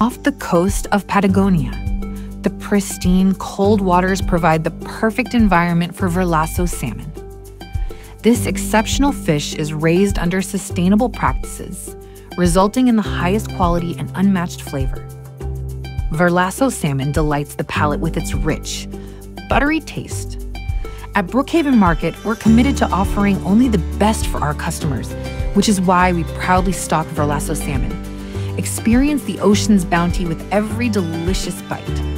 Off the coast of Patagonia, the pristine, cold waters provide the perfect environment for Verlasso salmon. This exceptional fish is raised under sustainable practices, resulting in the highest quality and unmatched flavor. Verlasso salmon delights the palate with its rich, buttery taste. At Brookhaven Market, we're committed to offering only the best for our customers, which is why we proudly stock Verlasso salmon. Experience the ocean's bounty with every delicious bite.